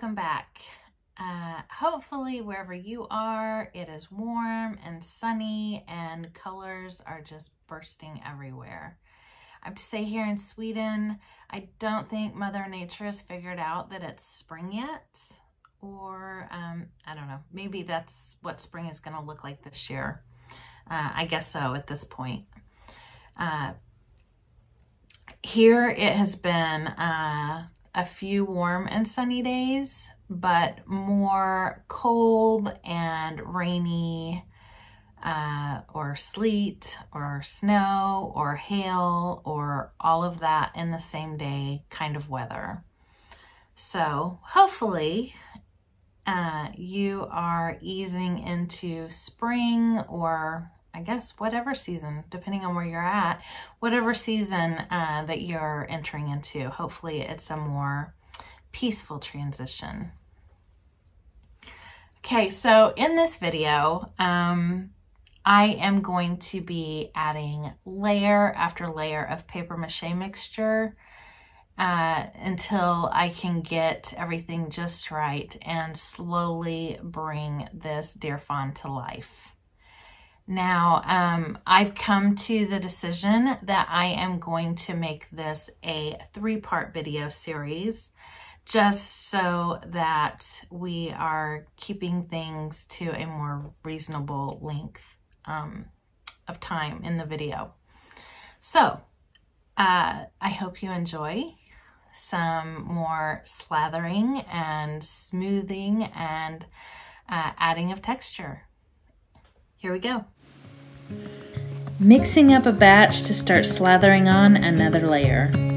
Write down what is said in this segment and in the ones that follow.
welcome back. Uh, hopefully, wherever you are, it is warm and sunny and colors are just bursting everywhere. I have to say, here in Sweden, I don't think Mother Nature has figured out that it's spring yet. Or, um, I don't know, maybe that's what spring is going to look like this year. Uh, I guess so at this point. Uh, here it has been uh, a few warm and sunny days, but more cold and rainy uh, or sleet or snow or hail or all of that in the same day kind of weather. So hopefully uh, you are easing into spring or I guess whatever season, depending on where you're at, whatever season uh, that you're entering into. Hopefully it's a more peaceful transition. Okay, so in this video, um, I am going to be adding layer after layer of paper mache mixture uh, until I can get everything just right and slowly bring this deer fawn to life. Now, um, I've come to the decision that I am going to make this a three-part video series just so that we are keeping things to a more reasonable length um, of time in the video. So, uh, I hope you enjoy some more slathering and smoothing and uh, adding of texture. Here we go. Mixing up a batch to start slathering on another layer.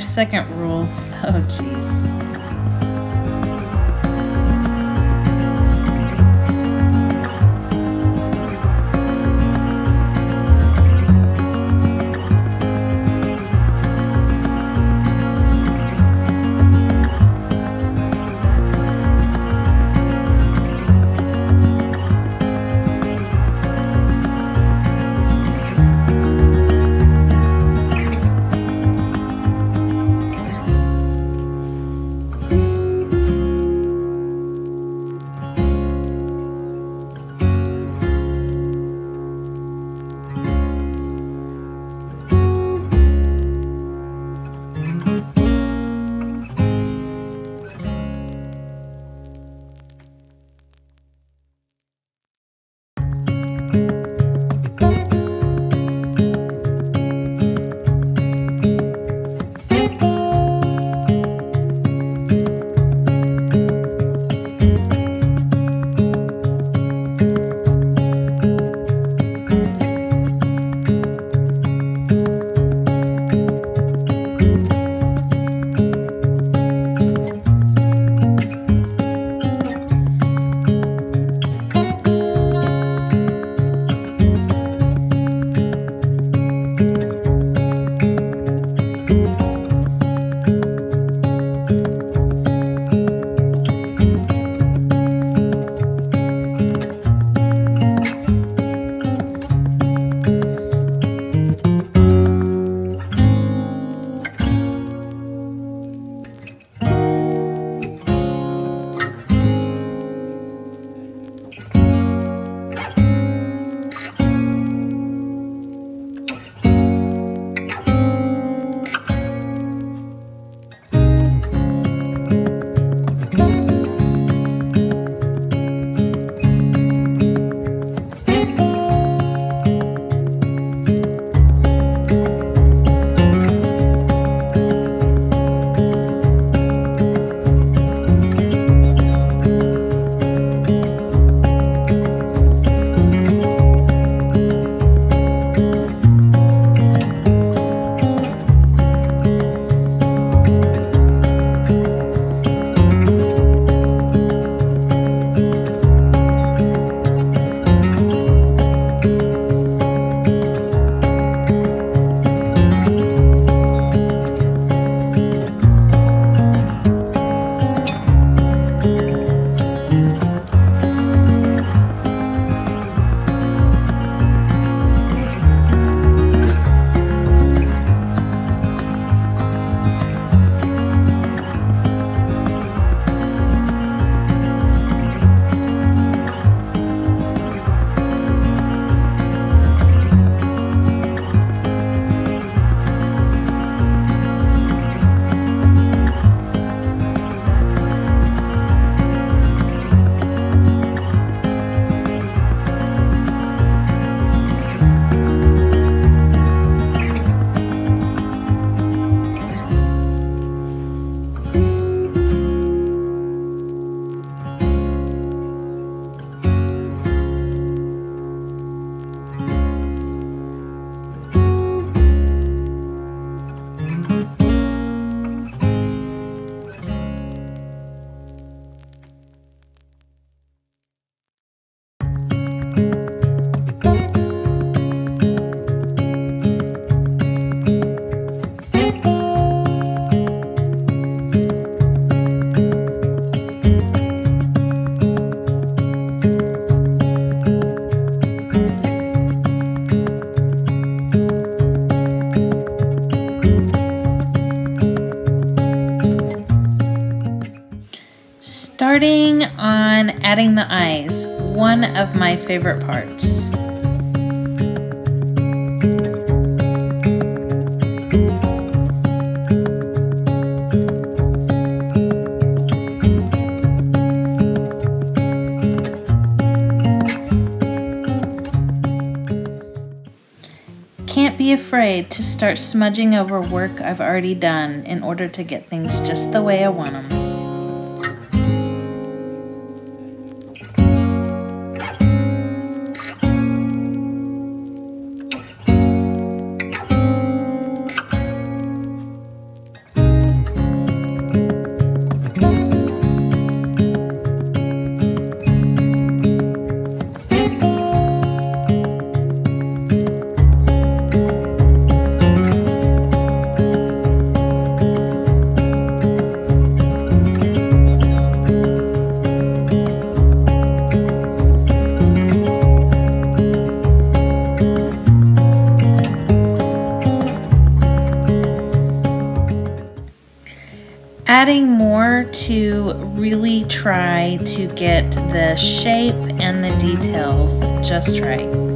Five second adding the eyes, one of my favorite parts. Can't be afraid to start smudging over work I've already done in order to get things just the way I want them. Adding more to really try to get the shape and the details just right.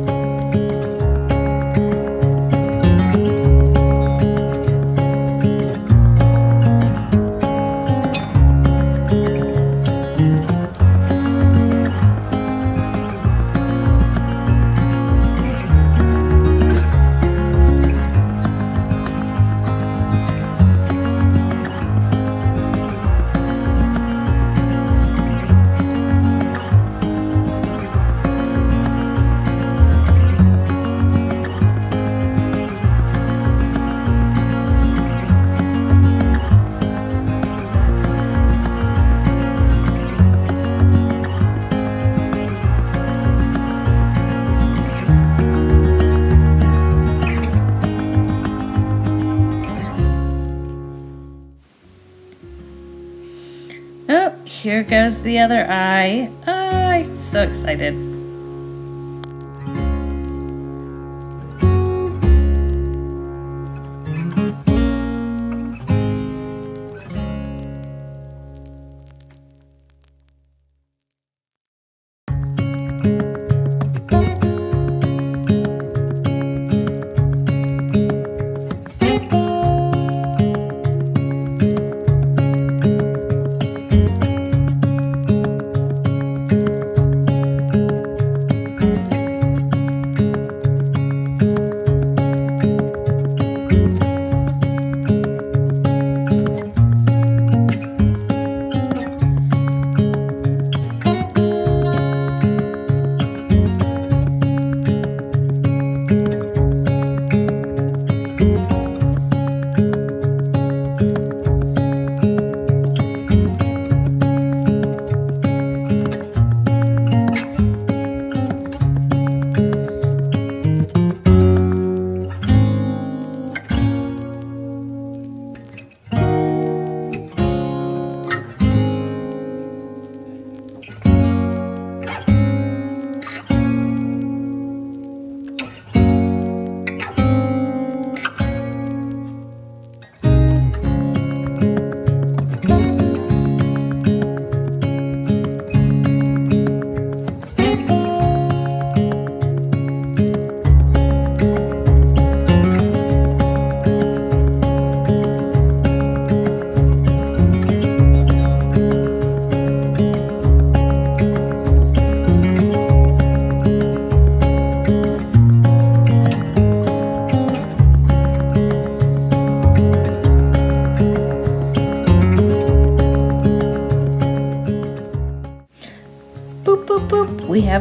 Goes the other eye. Oh, I'm so excited.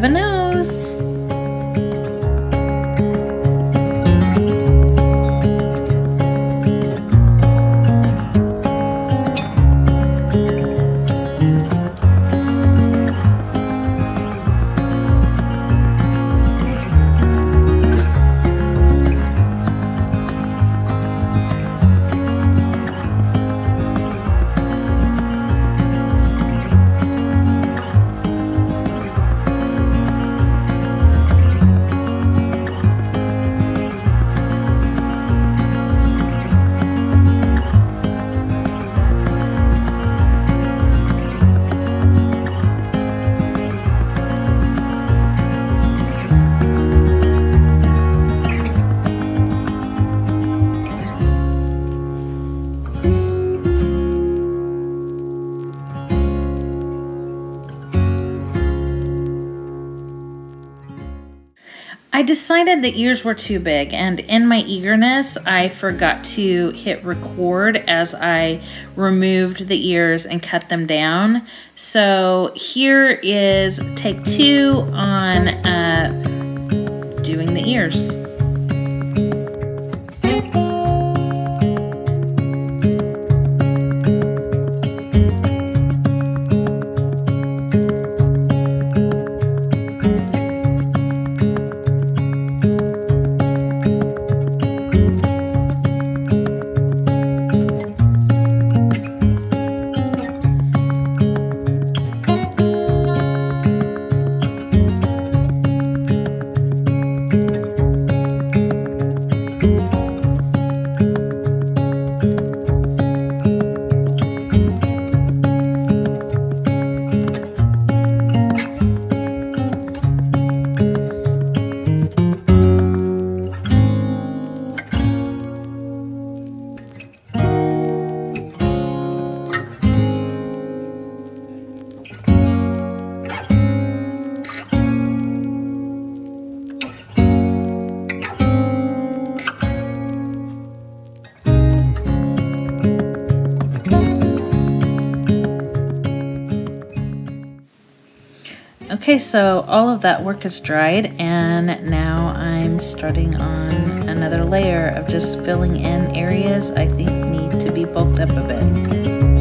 We have I decided the ears were too big, and in my eagerness, I forgot to hit record as I removed the ears and cut them down. So here is take two on uh, doing the ears. Okay, so all of that work is dried and now I'm starting on another layer of just filling in areas I think need to be bulked up a bit.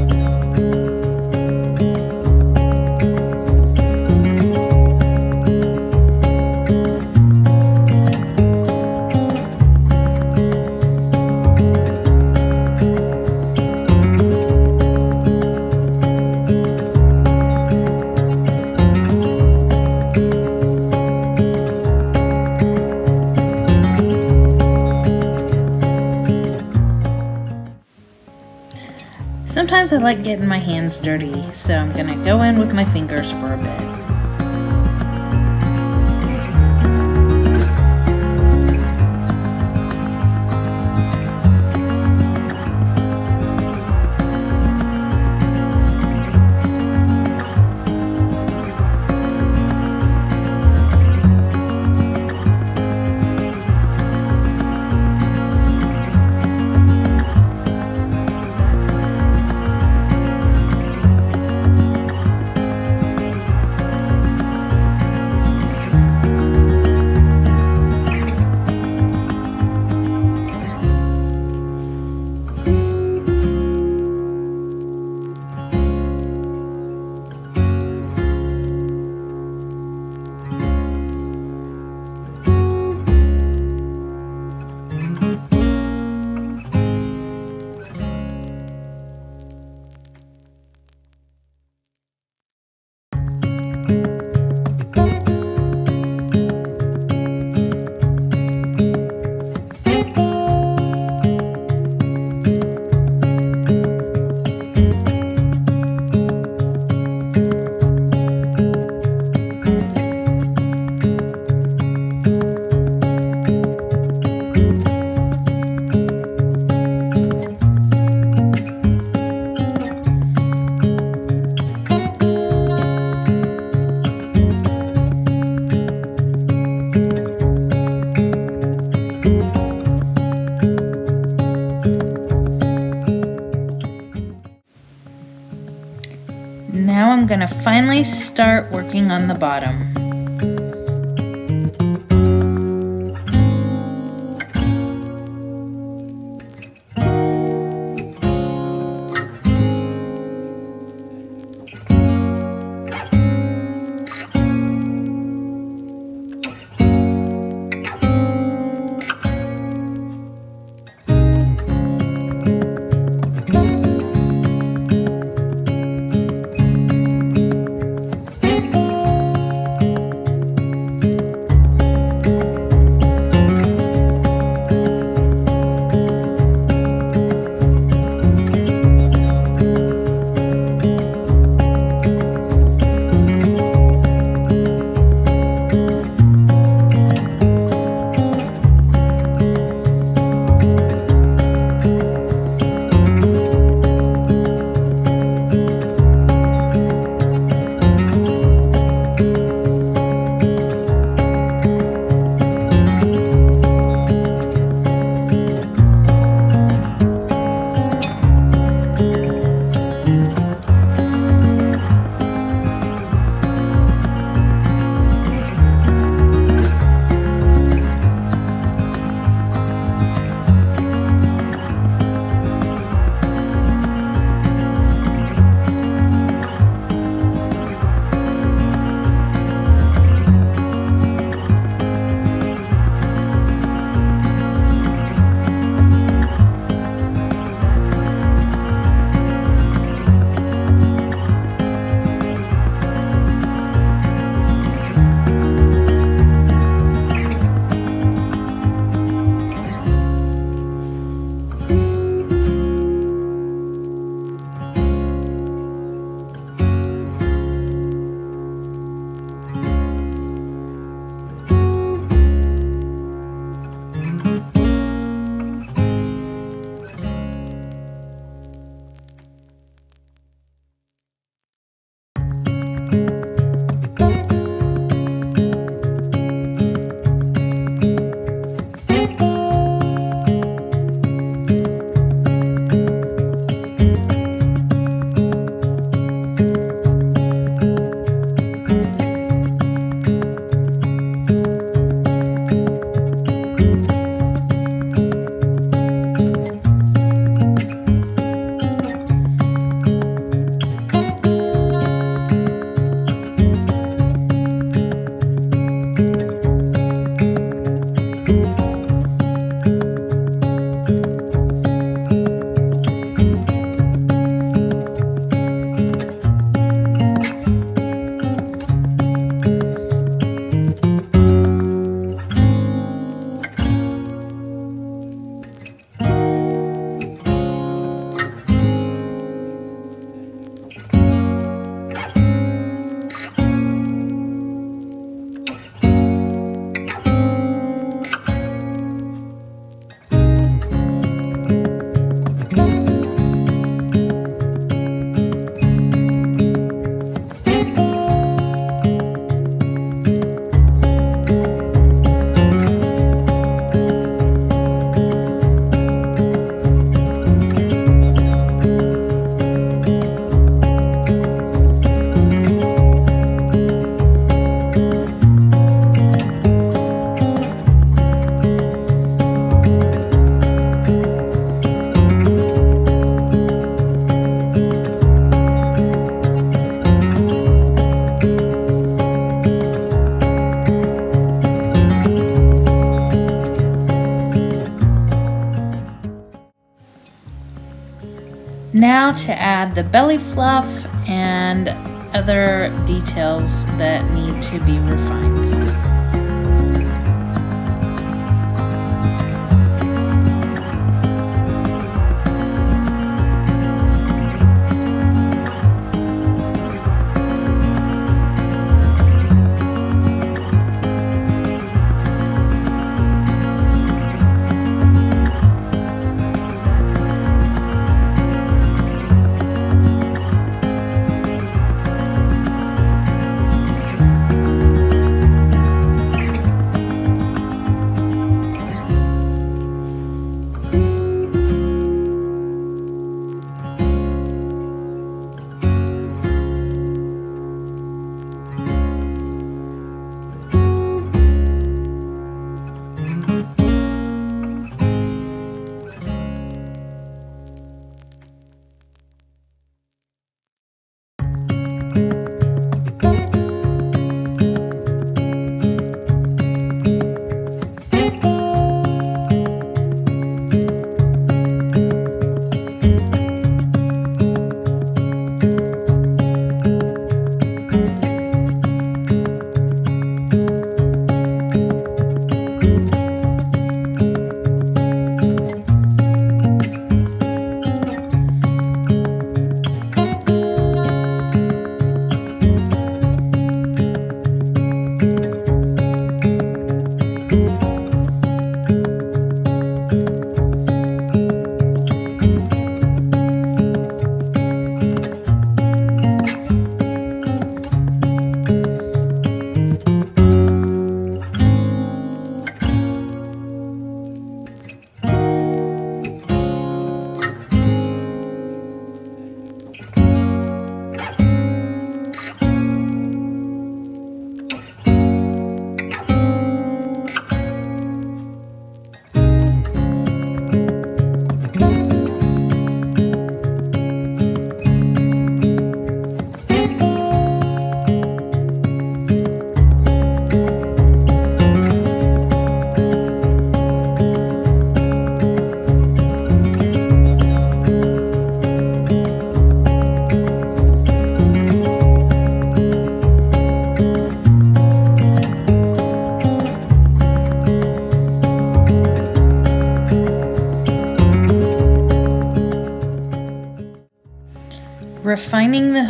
I like getting my hands dirty, so I'm gonna go in with my fingers for a bit. On the bottom. To add the belly fluff and other details that need to be refined.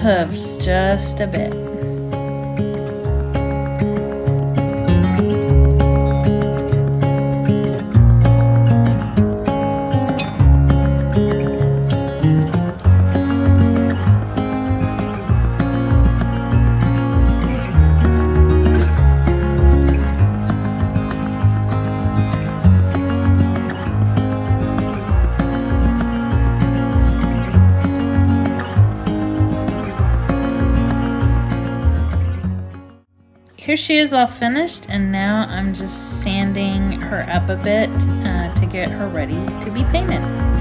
Hooves just a bit. Here she is all finished and now I'm just sanding her up a bit uh, to get her ready to be painted.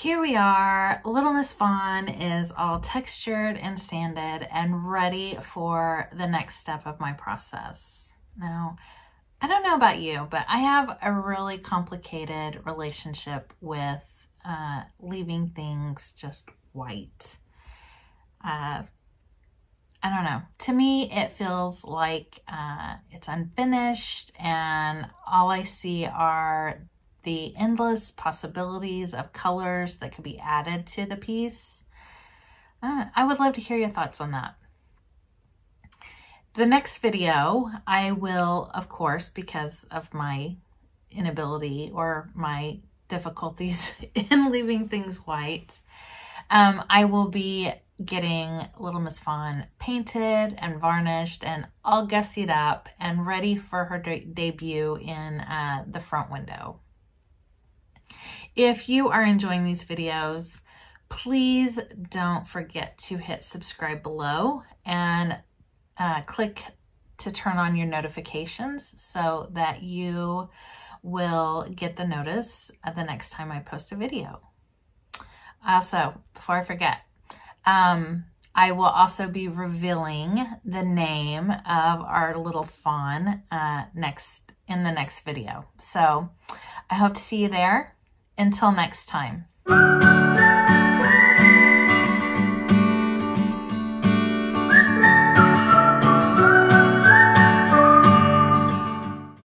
Here we are, Little Miss Fawn is all textured and sanded and ready for the next step of my process. Now, I don't know about you, but I have a really complicated relationship with uh, leaving things just white. Uh, I don't know. To me, it feels like uh, it's unfinished and all I see are the endless possibilities of colors that could be added to the piece. Uh, I would love to hear your thoughts on that. The next video, I will, of course, because of my inability or my difficulties in leaving things white, um, I will be getting Little Miss Fawn painted and varnished and all gussied up and ready for her de debut in uh, the front window. If you are enjoying these videos, please don't forget to hit subscribe below and uh, click to turn on your notifications so that you will get the notice the next time I post a video. Also, before I forget, um, I will also be revealing the name of our little fawn uh, next in the next video. So I hope to see you there. Until next time.